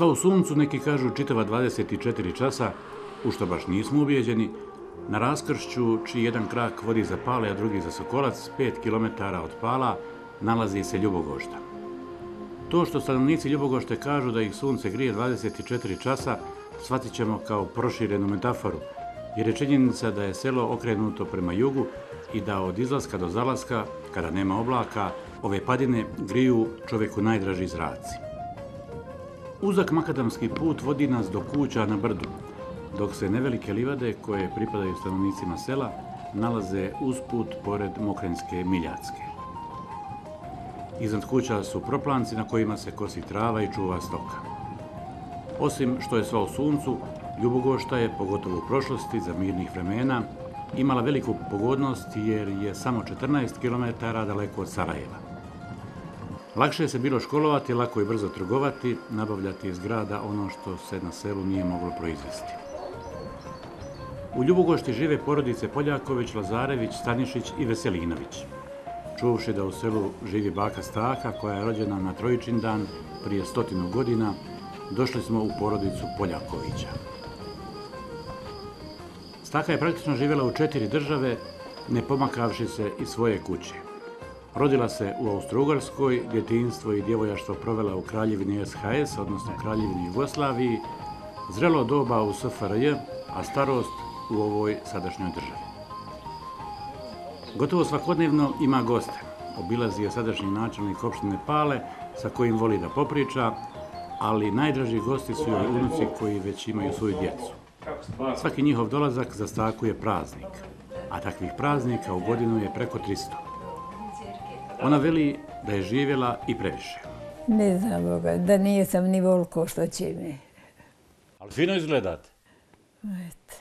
Sva u suncu, neki kažu čitava 24 časa, u što baš nismo ubijeđeni, na raskršću, čiji jedan krak vodi za Pale, a drugi za Sokolac, 5 km od Pala, nalazi se Ljubogošta. To što stanovnici Ljubogošte kažu da ih sunce grije 24 časa, shvatit ćemo kao proširenu metaforu, jer je činjenica da je selo okrenuto prema jugu i da od izlaska do zalaska, kada nema oblaka, ove padine griju čoveku najdraži zraci. Uzak makadamski put vodi nas do kuća na brdu, dok se nevelike livade koje pripadaju stanovnicima sela nalaze usput pored Mokrenske Miljacke. Iznad kuća su proplanci na kojima se kosi trava i čuva stoka. Osim što je sva u suncu, Ljubogošta je, pogotovo u prošlosti, za mirnih vremena, imala veliku pogodnost jer je samo 14 km daleko od Sarajeva. Lakše je se bilo školovati, lako i brzo trgovati, nabavljati iz grada ono što se na selu nije moglo proizvesti. U Ljubogošti žive porodice Poljaković, Lazarević, Stanišić i Veselinović. Čuvši da u selu živi baka Staka, koja je rođena na Trojičin dan prije stotinu godina, došli smo u porodicu Poljakovića. Staka je praktično živjela u četiri države, ne pomakavši se iz svoje kuće. Rodila se u Austro-Ugarskoj, djetinstvo i djevojaštvo provela u kraljevini SHS, odnosno kraljevini Jugoslaviji, zrelo doba u SFRJ, a starost u ovoj sadašnjoj državi. Gotovo svakodnevno ima goste. Obilazi je sadašnji načelnik opštine Pale, sa kojim voli da popriča, ali najdraži gosti su joj unuci koji već imaju svoju djecu. Svaki njihov dolazak zastakuje praznik, a takvih praznika u godinu je preko 300. Ona veli da je živjela i previše. Ne znam Boga, da nije sam ni volko što će mi. Ali fino izgledate. Eto.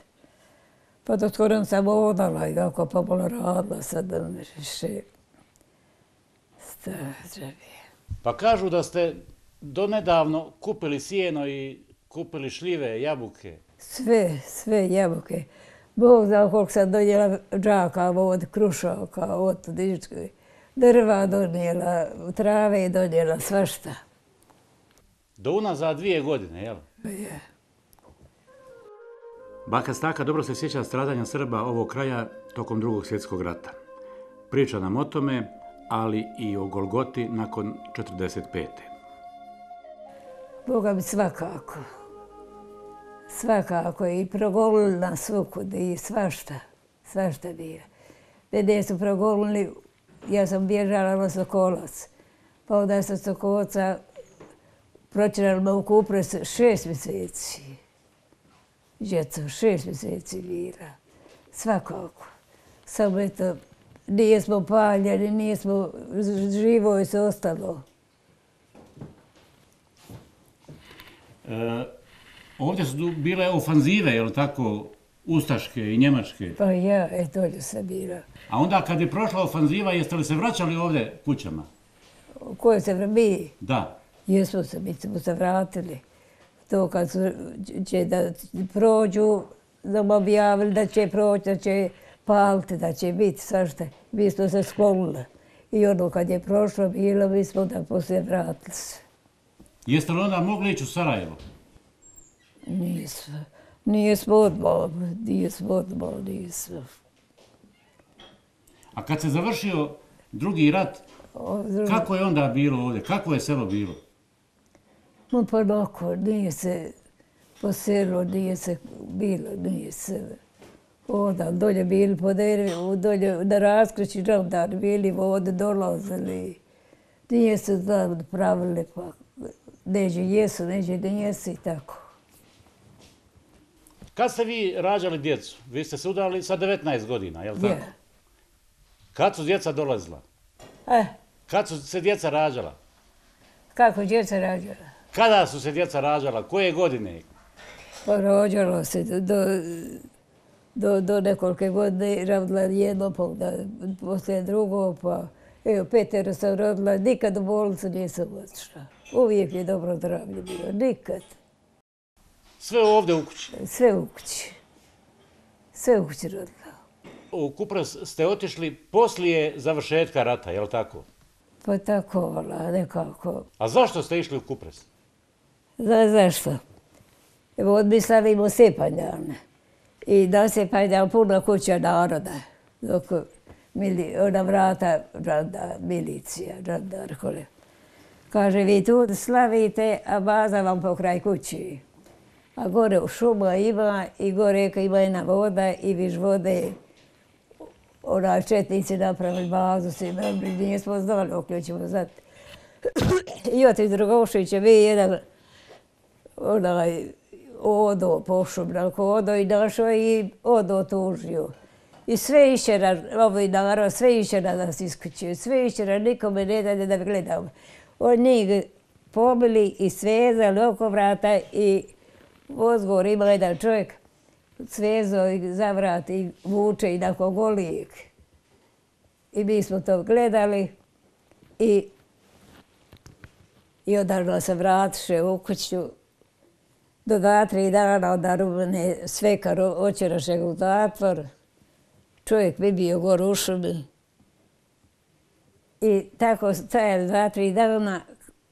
Pa do skoro sam odala i kako pa bilo radila sad da me više. Pa kažu da ste donedavno kupili sjeno i kupili šljive, jabuke. Sve, sve jabuke. Bog zna koliko sam donijela džaka, od krušaka, od dičke. Drva donijela, trave donijela, svašta. Do unazad dvije godine, jel? Je. Baka Staka dobro se sjeća stradanja Srba ovog kraja tokom drugog svjetskog rata. Priča nam o tome, ali i o Golgoti nakon 45. Boga mi svakako. Svakako i progolili nas svukud i svašta. Svašta bilo. Dede su progolili, ja sam bježala na Sokolac. Pa onda sam Sokolca pročirala me u Kupres šest mjeseci Djeco, šest mjeseci mira. Svakako. Samo eto, nije smo paljeni, nismo, živo je se ostalo. E, ovdje su bile ofanzive, je li tako, ustaške i njemačke? Pa ja, eto, ovdje sam bila. A onda kad je prošla ofanziva, jeste li se vraćali ovdje kućama? Koje se vrbi? Da. Jesmo se, mi smo se vratili to kad su, će da prođu, da mu objavili da će proći, da će paliti, da će biti svašta. Mi smo se sklonili. I ono kad je prošlo bilo, mi smo da poslije vratili se. Jeste li onda mogli ići u Sarajevo? Nismo. Nismo odmah, nismo odmah, nismo. A kad se završio drugi rat, o, drugi... kako je onda bilo ovdje? Kako je selo bilo? Ma pa lako, nije se poselo, nije se bilo, nije se voda. Dolje bili po derevu, dolje na raskrići žaldar bili vode dolazili. Nije se znam pravili, pa neđe jesu, neđe ne jesu i tako. Kad ste vi rađali djecu? Vi ste se udali sa 19 godina, je li tako? Je. Kad su djeca dolazila? Eh. Kad su se djeca rađala? Kako djeca rađala? Kada su se djeca rađala? Koje godine? Pa rađalo se do, do, do nekolike godine. Radila jedno, pa da, poslije drugo, pa evo, petero sam rodila. Nikad u bolnicu nisam otišla. Uvijek je dobro zdravlje bilo. Nikad. Sve ovdje u kući? Sve u kući. Sve u kući rodila. U Kupras ste otišli poslije završetka rata, je li tako? Pa tako, nekako. A zašto ste išli u Kupras? Znaš zašto? Evo, mi slavimo. I da se Sepanjan puno kuća naroda. Dok mili, ona vrata randa, milicija, randar, kole. Kaže, vi tu slavite, a baza vam po kraj kući. A gore u šuma ima i gore ima jedna voda i viš vode. Ona četnici napravili bazu, svi mi nismo znali, oklječimo znati. I otac Drogošić je bio jedan onaj odo pošumno odo i našao i odo tužio. I sve išće na ovaj narod, sve išće na nas iskućio, sve išće na nikome ne da da gledam. Oni pobili i svezali oko vrata i vozgor ima jedan čovjek svezo i zavrat i vuče i nakon golijek. I mi smo to gledali i i odavno se vratiše u kuću. Do dva, tri dana onda Rumene svekar očeraše u zatvor. Čovjek bi bio gor u šumi. I tako staje dva, tri dana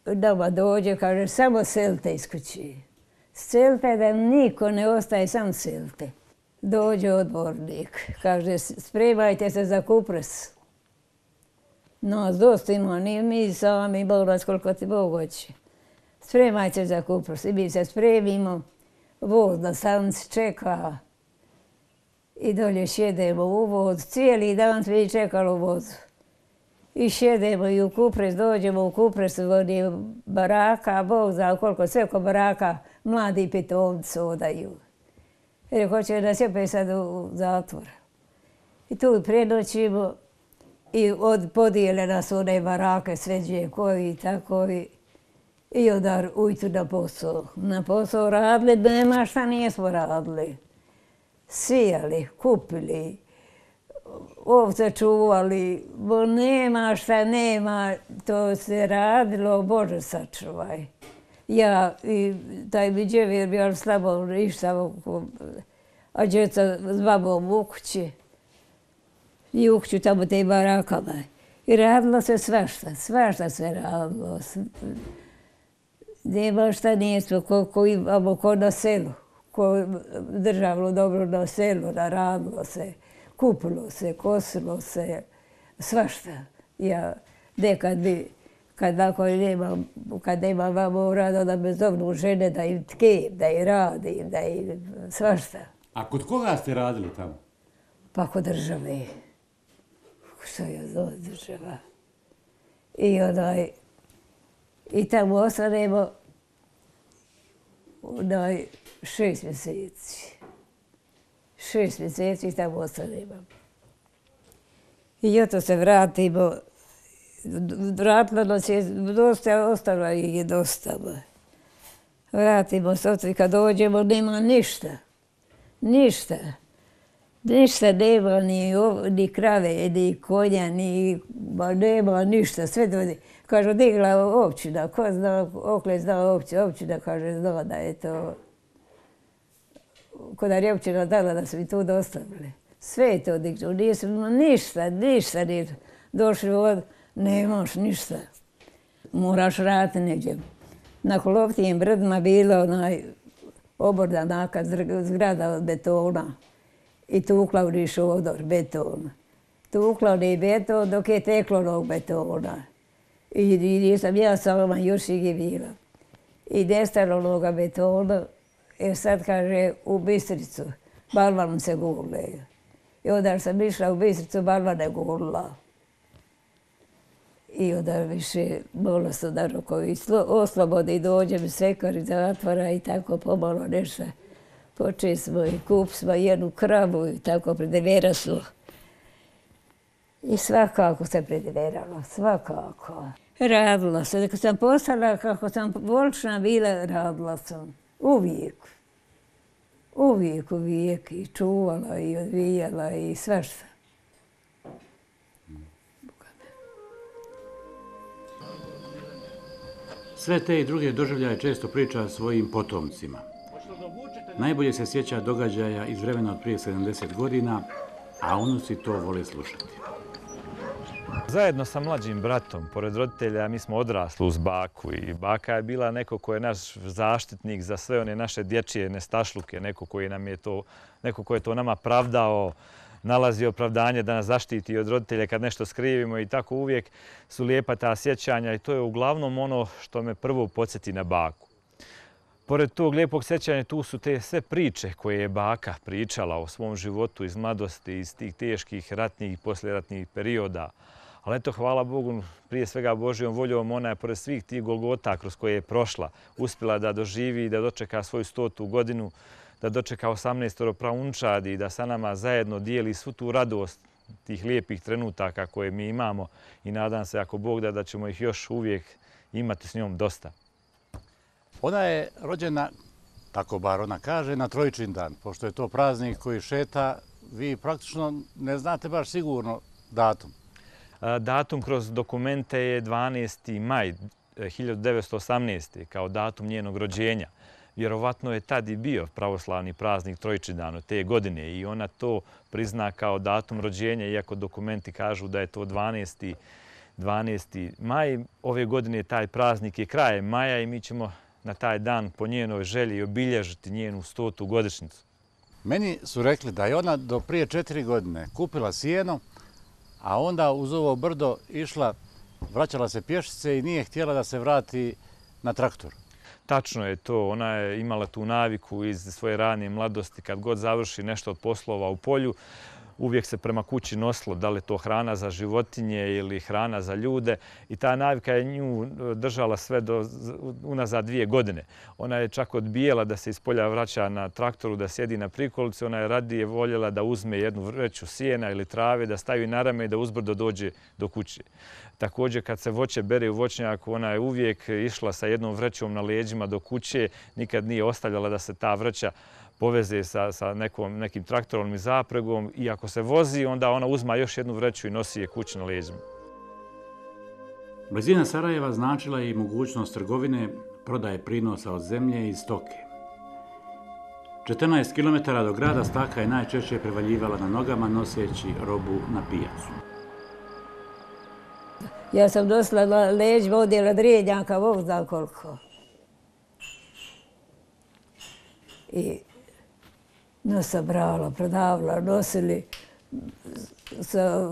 doma dođe, kaže, samo selite iz kući. Selte da niko ne ostaje, sam selte. Dođe odbornik, kaže, spremajte se za kupres. No, dosta ima, ni mi sami, Bog koliko ti Bog hoće. Spremajte se za kupres i mi se spremimo. Voz na stanci čeka i dolje šedemo u voz. Cijeli dan svi čekali u vozu. I šedemo i u kupres, dođemo u kupres, vodi baraka, Bog zna koliko, sve ko baraka, mladi pitomci odaju. Jer hoće nas opet sad u zatvor. I tu prenoćimo, i od podijele nas one barake sveđe koji tako i i onda ujtu na posao. Na posao radili, nema šta nismo radili. Sijali, kupili, ovce čuvali, bo nema šta nema, to se radilo, Bože sačuvaj. Ja i taj biđev jer bi on slabo ništa, a djeca s babom u kući i ukću tamo te barakama. I radilo se svašta, svašta se radilo. Nema šta nijesto, ko, ko imamo ko na selu, ko državno dobro na selu, radilo se, kupilo se, kosilo se, svašta. Ja nekad bi, kad ako nema, kad nema vamo rado, da me zovnu žene da im tkem, da im radim, da im svašta. A kod koga ste radili tamo? Pa kod države što je zove država. I onaj, i tamo ostanemo onaj šest mjeseci. Šest mjeseci tamo ostanemo. I eto se vratimo vratila nas je dosta, ostalo je dosta. Vratimo se, kad dođemo, nema ništa. Ništa. Ništa nema, ni, ni krave, ni konja, ni, ba nema ništa, sve to, kažu, digla općina, ko zna, okle zna općina, općina kaže, zna da je to, kod je općina dala da su mi tu dostavili. Sve je to diglo, nismo ništa, ništa ništa. došli od, nemaš ništa. Moraš raditi neđe. Na Kolovtijem brdima bilo onaj oborda naka zgrada od betona i tukla u rišodor betona. Tukla u beton dok je teklo nog betona. I, i sam ja sama još i bila. I nestalo noga betona, jer sad kaže u Bistricu, balvanom se gule. I onda sam išla u Bistricu, balvan je gula. I onda više bolestno da rukovi oslobodi, dođem svekar iz zatvora i tako pomalo nešto počeli smo i kup smo jednu kravu i tako predevera. I svakako se predeveralo, svakako. Radila sam. dok sam postala, kako sam volčna bila, radila sam. Uvijek. Uvijek, uvijek. I čuvala i odvijala i svašta. Sve te i druge doživljaje često priča svojim potomcima. Najbolje se sjeća događaja iz vremena od prije 70 godina, a unuci to vole slušati. Zajedno sa mlađim bratom, pored roditelja, mi smo odrasli uz baku i baka je bila neko ko je naš zaštitnik za sve one naše dječje nestašluke, neko koji nam je to, neko ko je to nama pravdao, nalazi opravdanje da nas zaštiti od roditelja kad nešto skrivimo i tako uvijek su lijepa ta sjećanja i to je uglavnom ono što me prvo podsjeti na baku. Pored tog lijepog sjećanja tu su te sve priče koje je baka pričala o svom životu iz mladosti, iz tih teških ratnih i posljeratnih perioda. Ali eto, hvala Bogu, prije svega Božijom voljom, ona je pored svih tih golgota kroz koje je prošla, uspjela da doživi i da dočeka svoju stotu godinu, da dočeka 18. praunčadi i da sa nama zajedno dijeli svu tu radost tih lijepih trenutaka koje mi imamo i nadam se ako Bog da da ćemo ih još uvijek imati s njom dosta. Ona je rođena, tako bar ona kaže, na trojičin dan, pošto je to praznik koji šeta, vi praktično ne znate baš sigurno datum. Datum kroz dokumente je 12. maj 1918. kao datum njenog rođenja. Vjerovatno je tad i bio pravoslavni praznik Trojčidano te godine i ona to prizna kao datum rođenja, iako dokumenti kažu da je to 12. 12. maj. Ove godine taj praznik je krajem maja i mi ćemo na taj dan po njenoj želji obilježiti njenu stotu godišnicu. Meni su rekli da je ona do prije četiri godine kupila sjeno, a onda uz ovo brdo išla, vraćala se pješice i nije htjela da se vrati na traktoru. Tačno je to, ona je imala tu naviku iz svoje ranije mladosti kad god završi nešto od poslova u polju, uvijek se prema kući nosilo, da li to hrana za životinje ili hrana za ljude. I ta navika je nju e, držala sve do unazad dvije godine. Ona je čak odbijela da se iz polja vraća na traktoru, da sjedi na prikolici. Ona je radije voljela da uzme jednu vreću sjena ili trave, da stavi na rame i da uzbrdo dođe do kuće. Također, kad se voće bere u voćnjaku, ona je uvijek išla sa jednom vrećom na leđima do kuće. Nikad nije ostavljala da se ta vreća poveze sa, sa nekom, nekim traktorom i zapregom i ako se vozi, onda ona uzma još jednu vreću i nosi je kući na leđima. Blizina Sarajeva značila je i mogućnost trgovine prodaje prinosa od zemlje i stoke. 14 km do grada staka je najčešće prevaljivala na nogama noseći robu na pijacu. Ja sam dosla na leđ vodila drijednjaka, Bog zna koliko. I nosa brala, prodavala, nosili sa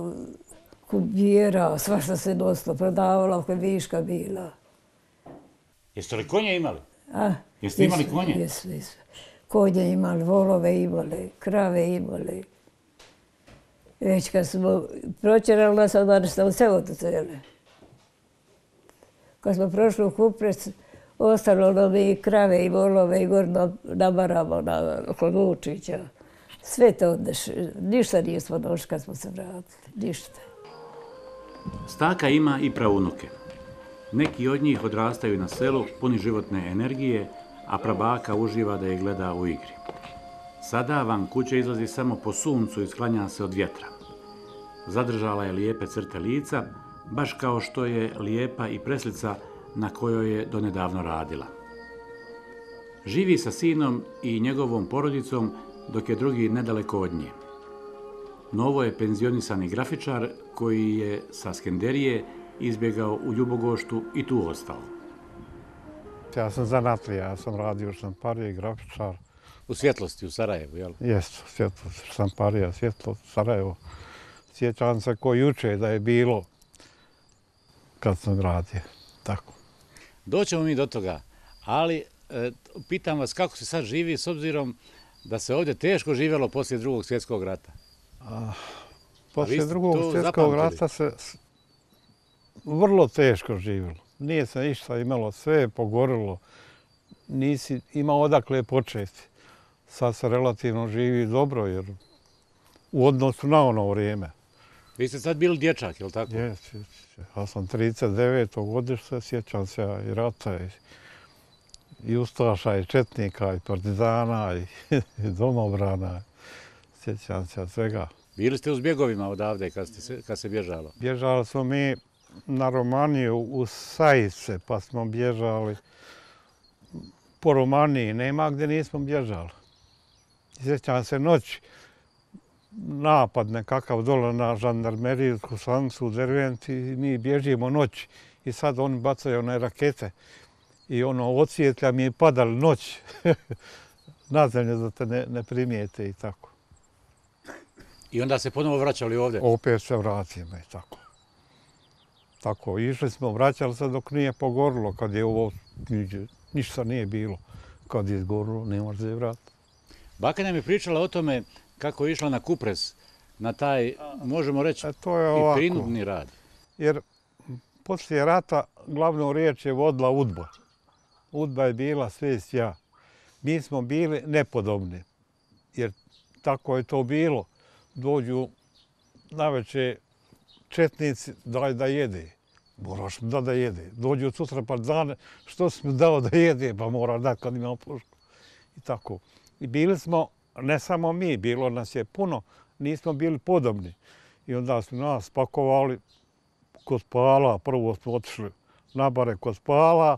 kubijera, sva što se nosilo, prodavala, ako je viška bila. Jeste li konje imali? A? Jeste imali konje? Jesu, jesu. Konje imali, volove imali, krave imali. Već kad smo proćerali nas, onda nešto u selo to cele. Kad smo prošli u Kuprec, ostalo nam i krave i volove i gorno nabaramo na, kod Lučića. Sve to odneš, ništa nismo došli kad smo se vratili, ništa. Staka ima i pravunuke. Neki od njih odrastaju na selu, puni životne energije, a prabaka uživa da je gleda u igri. Sada van kuće izlazi samo po suncu i sklanja se od vjetra. Zadržala je lijepe crte lica, baš kao što je lijepa i preslica na kojoj je donedavno radila. Živi sa sinom i njegovom porodicom dok je drugi nedaleko od nje. Novo je penzionisani grafičar koji je sa Skenderije izbjegao u Ljubogoštu i tu ostao. Ja sam zanatlija, ja sam radio u štampariji, grafičar. U svjetlosti u Sarajevu, jel? Jesu, svjetlost, štamparija, svjetlost, Sarajevo. Sjećam se ko juče da je bilo kad sam radio, tako. Doćemo mi do toga, ali e, pitam vas kako se sad živi s obzirom da se ovdje teško živjelo poslije drugog svjetskog rata. A, poslije drugog svjetskog rata se vrlo teško živjelo. Nije se ništa imalo, sve je pogorilo. Nisi imao odakle početi. Sad se relativno živi dobro jer u odnosu na ono vrijeme. Vi ste sad bili dječak, je li tako? Jes. Ja sam 39. godište, sjećam se i rata i, i Ustaša i Četnika i Partizana i, i Domobrana. Sjećam se svega. Bili ste u zbjegovima odavde kad, ste, kad se bježalo? Bježali smo mi na Romaniju u Sajice, pa smo bježali po Romaniji. Nema gdje nismo bježali. Sjećam se noći napad nekakav dole na žandarmerijsku stanicu u Derventi i mi bježimo noć i sad oni bacaju one rakete i ono ocijetlja mi je padali noć na zemlje da te ne, ne primijete i tako. I onda se ponovo vraćali ovdje? Opet se vratimo i tako. Tako, išli smo, vraćali se dok nije pogorilo, kad je ovo, ništa nije bilo. Kad je izgorilo, ne može se vratiti. Baka nam je pričala o tome kako je išla na kupres, na taj, možemo reći, e, to je ovako, i prinudni rad. Jer poslije rata glavnu riječ je vodila Udba. Udba je bila svijest ja. Mi smo bili nepodobni, jer tako je to bilo. Dođu na veće četnici, daj da jede. Moraš da da jede. Dođu sutra pa dane, što si mi dao da jede, pa mora da kad imamo pušku. I tako. I bili smo, ne samo mi, bilo nas je puno, nismo bili podobni. I onda su nas spakovali kod Pala, prvo smo otišli na bare kod Pala,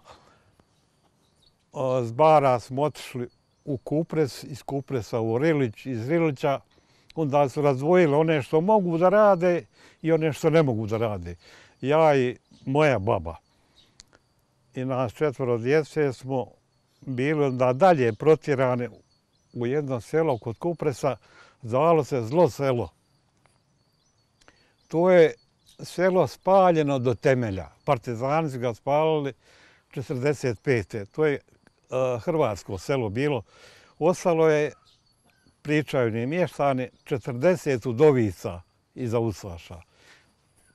s bara smo otišli u Kupres, iz Kupresa u Rilić, iz Rilića, onda su razvojili one što mogu da rade i one što ne mogu da rade. Ja i moja baba i nas četvoro djece smo bili onda dalje protjerane u jedno selo kod Kupresa, zvalo se Zlo selo. To je selo spaljeno do temelja. Partizani su ga spalili 45. To je uh, hrvatsko selo bilo. Ostalo je, pričaju ni mještani, 40 udovica iza Usvaša.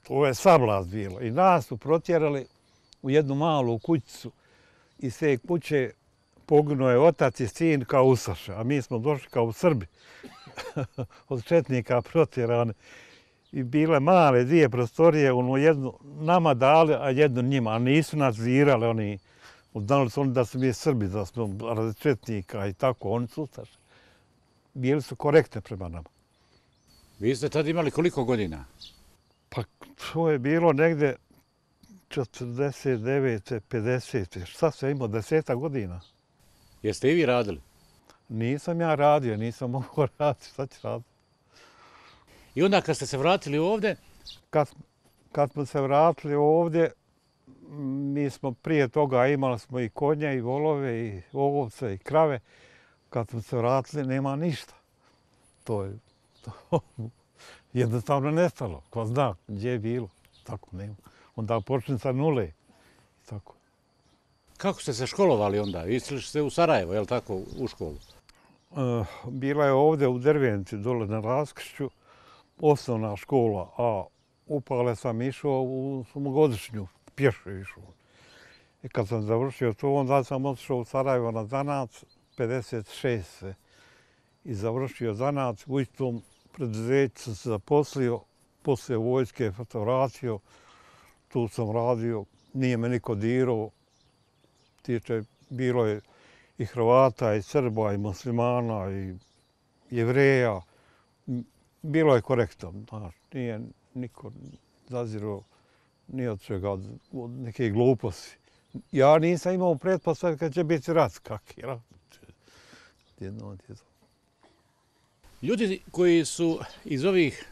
To je sablaz bilo. I nas su protjerali u jednu malu kućicu. I sve kuće poginuo je otac i sin kao Usaša, a mi smo došli kao Srbi od četnika protjerane. I bile male dvije prostorije, ono jednu nama dali, a jednu njima, a nisu nas zirali, oni znali su oni da smo mi Srbi, da smo radi četnika i tako, oni su Usaša. Bili su korektne prema nama. Vi ste tad imali koliko godina? Pa to je bilo negde 49. 50. Šta se imao, deseta godina. Jeste i vi radili? Nisam ja radio, nisam mogao raditi, šta ću raditi. I onda kad ste se vratili ovdje? Kad, kad smo se vratili ovdje, mi smo prije toga imali smo i konje, i volove, i ovce, i krave. Kad smo se vratili, nema ništa. To je to, jednostavno nestalo. Ko zna gdje je bilo. Tako nema. Onda počne sa nule. Tako. Kako ste se školovali onda? Išli ste u Sarajevo, je li tako, u školu? Eh, bila je ovdje u Dervenci, dole na Raskršću, osnovna škola, a upale sam išao u samogodišnju, pješo išao. I kad sam završio to, onda sam otišao u Sarajevo na Zanac, 56. I završio Zanac, u istom preduzeću sam se zaposlio, poslije vojske fotografio, tu sam radio, nije me niko dirao, tiče, bilo je i Hrvata, i Srba, i muslimana, i jevreja. Bilo je korektno, znaš, nije niko zazirao ni od čega, od, od neke gluposti. Ja nisam imao pretpostavljati kad će biti rat, kak je rat. Jedno od jedno. Ljudi koji su iz ovih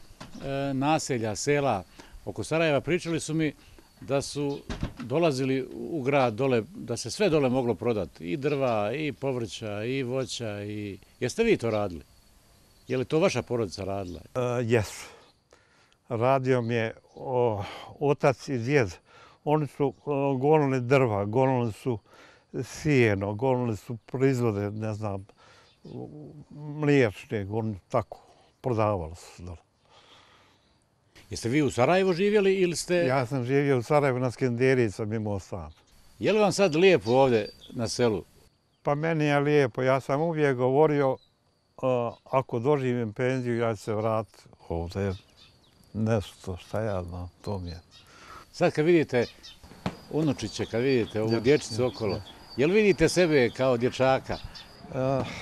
e, naselja, sela oko Sarajeva pričali su mi da su dolazili u grad dole, da se sve dole moglo prodati, i drva, i povrća, i voća, i... Jeste vi to radili? Je li to vaša porodica radila? Uh. Radio mi je o, otac i djed. Oni su uh, gonili drva, gonili su sijeno, gonili su proizvode, ne znam, mliječne, oni tako, prodavali su dole. Jeste vi u Sarajevo živjeli ili ste... Ja sam živio u Sarajevo na Skenderiji, sam imao stan. Je li vam sad lijepo ovdje na selu? Pa meni je lijepo. Ja sam uvijek govorio, ako doživim penziju, ja ću se vratiti ovdje. Nešto šta ja znam, to mi je. Sad kad vidite unučiće, kad vidite ovu dječicu okolo, je li vidite sebe kao dječaka?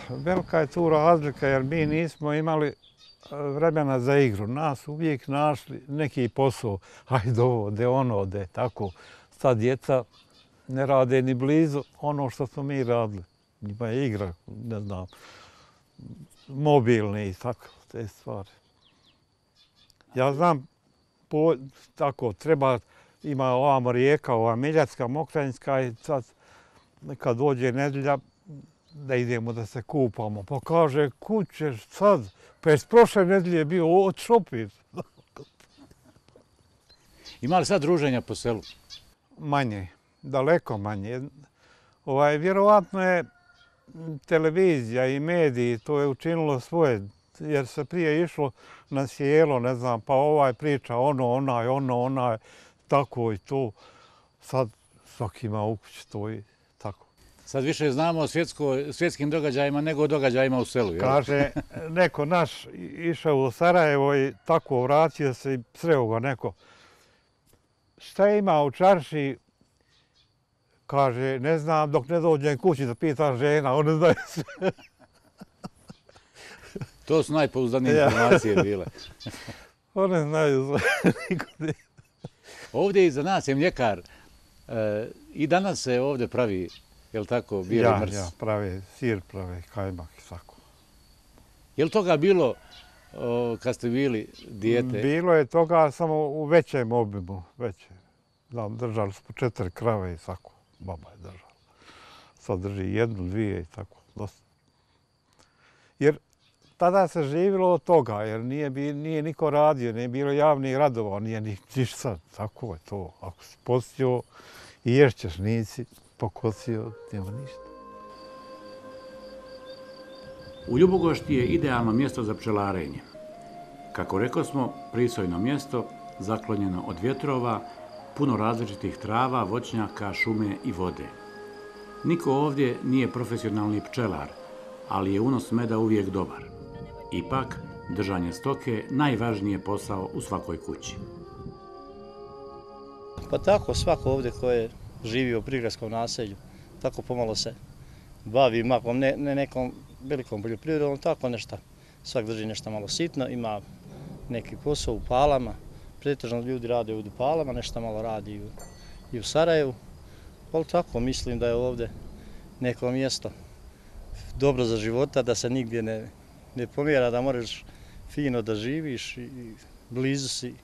Velika je tu razlika jer mi nismo imali vremena za igru. Nas uvijek našli neki posao, hajde ovo, de ono, de tako. Sad djeca ne rade ni blizu ono što smo mi radili. Njima je igra, ne znam, mobilni i tako, te stvari. Ja znam, po, tako, treba, ima ova rijeka, ova Miljacka, Mokranjska i sad, kad dođe nedelja, da idemo da se kupamo. Pa kaže, kućeš sad, pa je prošle nedelje bio od šopit. Ima li sad druženja po selu? Manje, daleko manje. Ovaj, vjerovatno je televizija i mediji to je učinilo svoje, jer se prije išlo na sjelo, ne znam, pa ovaj priča ono, onaj, ono, onaj, tako i to. Sad svaki ima u kući to i. Sad više znamo o svjetskim događajima nego o događajima u selu. Jel? Kaže, neko naš išao u Sarajevo i tako vratio se i sreo ga neko. Šta ima u čarši? Kaže, ne znam, dok ne dođem kući da pitan žena, on ne zna sve. to su najpouzdanije informacije bile. One znaju sve. ovdje iza nas je mljekar. E, I danas se ovdje pravi Je li tako, bijeli ja, mrs? Ja, prave, sir prave, kajmak i svako. Je li toga bilo o, kad ste bili dijete? Bilo je toga samo u većem obimu, veće. Znam, držali smo četiri krave i svako. Baba je držala. Sad drži jednu, dvije i tako. Dosta. Jer tada se živilo od toga, jer nije, bi, nije niko radio, nije bilo javnih radova, nije ni ništa. Tako je to. Ako si postio i ješćeš, nisi, pokosio, nema ništa. U Ljubogošti je idealno mjesto za pčelarenje. Kako rekao smo, prisojno mjesto, zaklonjeno od vjetrova, puno različitih trava, voćnjaka, šume i vode. Niko ovdje nije profesionalni pčelar, ali je unos meda uvijek dobar. Ipak, držanje stoke najvažnije posao u svakoj kući. Pa tako, svako ovdje ko je živio u prigradskom naselju, tako pomalo se bavi makom, ne, ne nekom velikom poljoprivredom, tako nešto. Svak drži nešto malo sitno, ima neki posao u palama, pretežno ljudi rade u palama, nešto malo radi i u, i u Sarajevu. Ali tako, mislim da je ovde neko mjesto dobro za života, da se nigdje ne, ne pomjera, da moraš fino da živiš i blizu si.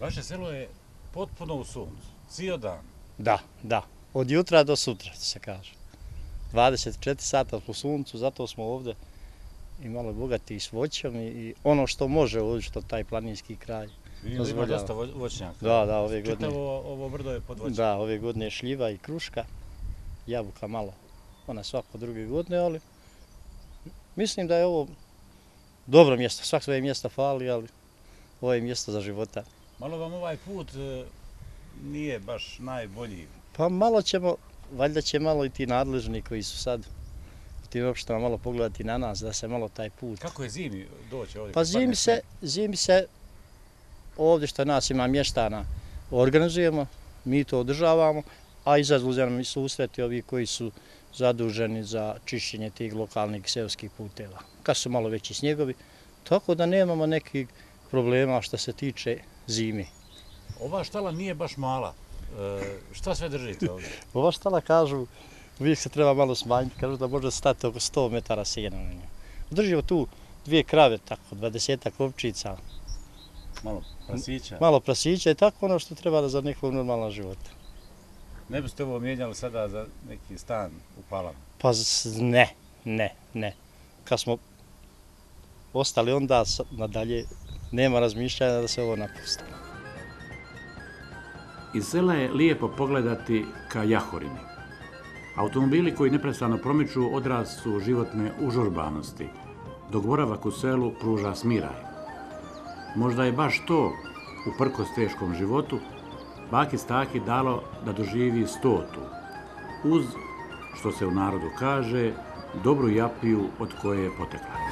Vaše selo je potpuno u suncu, cijel dan. Da, da. Od jutra do sutra, se kaže. 24 sata po suncu, zato smo ovde i malo bogati i s voćom i, ono što može ovdje, što taj planinski kraj. Vidim ima dosta voćnjaka. Da, da, ove godine. Čitavo ovo brdo je pod voćom. Da, ove godine je šljiva i kruška, jabuka malo, ona svako druge godine, ali mislim da je ovo dobro mjesto, svak svoje mjesta fali, ali ovo je mjesto za života. Malo vam ovaj put e, nije baš najbolji. Pa malo ćemo, valjda će malo i ti nadležni koji su sad u tim opštinama malo pogledati na nas, da se malo taj put... Kako je zimi doći ovdje? Pa zimi se, zimi se ovdje što nas ima mještana organizujemo, mi to održavamo, a izazluze nam i susreti ovi koji su zaduženi za čišćenje tih lokalnih seoskih puteva. Kad su malo veći snjegovi, tako da nemamo nekih problema što se tiče zimi. Ova štala nije baš mala. E, šta sve držite ovdje? Ova štala kažu, uvijek se treba malo smanjiti, kažu da može stati oko 100 metara sjena na nju. Držimo tu dvije krave, tako, 20 kopčica. Malo prasića? Malo prasića i tako ono što treba da za nekog normalna života. Ne biste ovo mijenjali sada za neki stan u Palama? Pa ne, ne, ne. Kad smo ostali onda nadalje, nema razmišljanja da se ovo napustimo. Iz sela je lijepo pogledati ka Jahorini. Automobili koji neprestano promiču odraz su životne užurbanosti, dok boravak u selu pruža smiraj. Možda je baš to, uprko s teškom životu, baki Staki dalo da doživi stotu, uz, što se u narodu kaže, dobru japiju od koje je potekla.